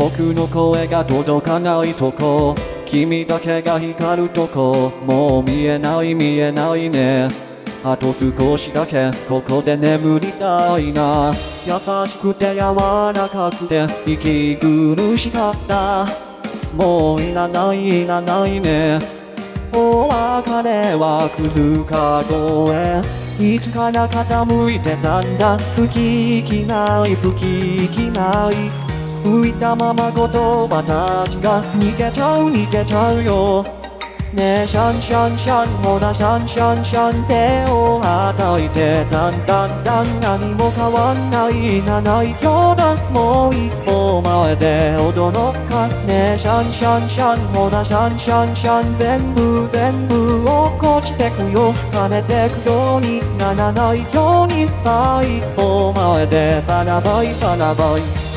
僕の声が届かないとこ。君だけが光るとこ。もう見えない見えないね。あと少しだけここで眠りたいな。優しくて柔らかくて息苦しかった。もういらないいらないね。お別れはくずかごへ。いつから傾いてたんだ。好き嫌い好き嫌い。浮いたまま言葉たちが逃げちゃう逃げちゃうよ。ねえシャンシャンシャンほらシャンシャンシャン手をはたいてだんだんだん何も変わんないなないようだもう一歩前で驚かねえシャンシャンシャンほらシャンシャンシャン全部全部落っこちてくよ跳ねてくようにならないようにさあ一歩前でさらばいさらばい